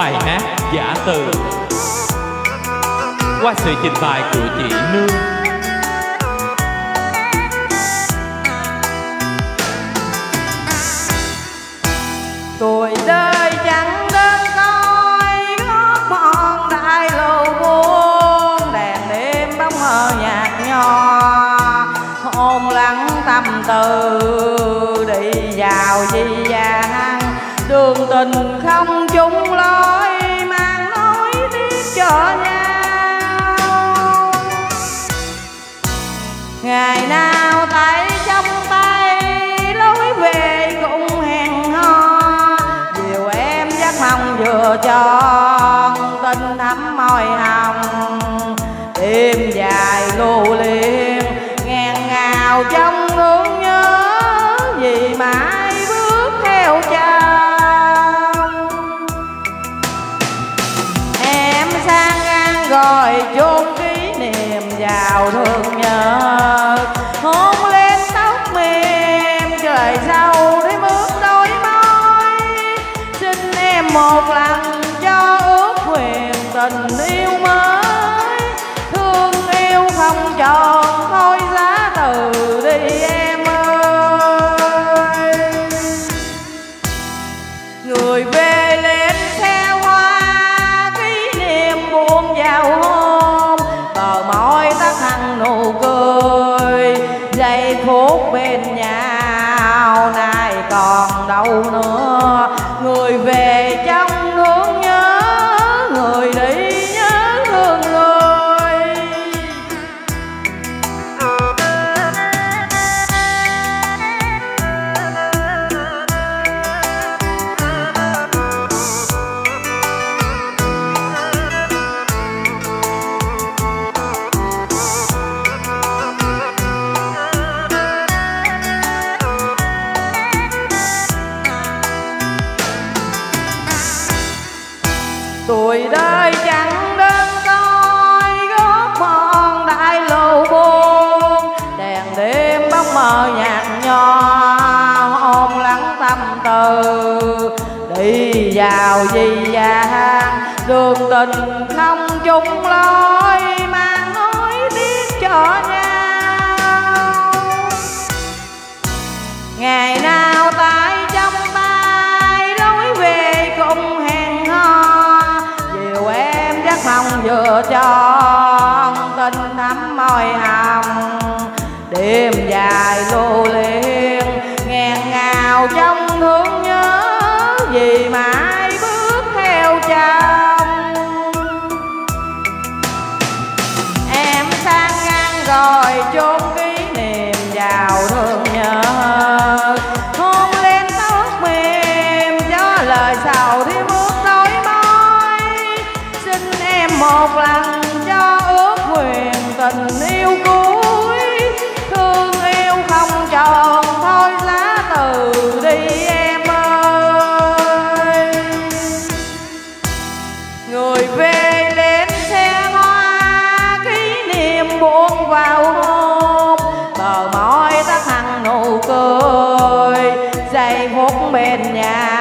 bài hát giả từ. Qua sự trình bày của chị Nương. Tuổi đời chẳng đơn côi gót mòn đại lộ buông đèn đêm bóng mờ nhạt nhòa. Hôn lắng tâm tư đi vào di gian. Đường tình không vừa tròn tình thắm môi hồng đêm dài lưu ly một lần cho ước quyền tình yêu mới. Thương yêu không tròn, thôi giá từ đi em ơi. Người về lên xe hoa, kỷ niệm buồn vào hôm. Bờ môi tắt hằn nụ cười, giây phút bên nhau, nay còn đâu nữa. Người về tuổi đời chẳng đơn coi góp mòn đại lộ buồn đèn đêm bóng mờ nhạt nhòa hôn lắng tâm tư đi vào di gian đường tình không chung lối mang nói tiếng cho cho tình thắm môi hồng. Đêm dài một lần cho ước quyền tình yêu cuối. Thương yêu không tròn, thôi lá từ đi em ơi. Người về đến xe hoa, kỷ niệm buông vào hôm bờ môi ta thằng nụ cười dày vuốt bên nhà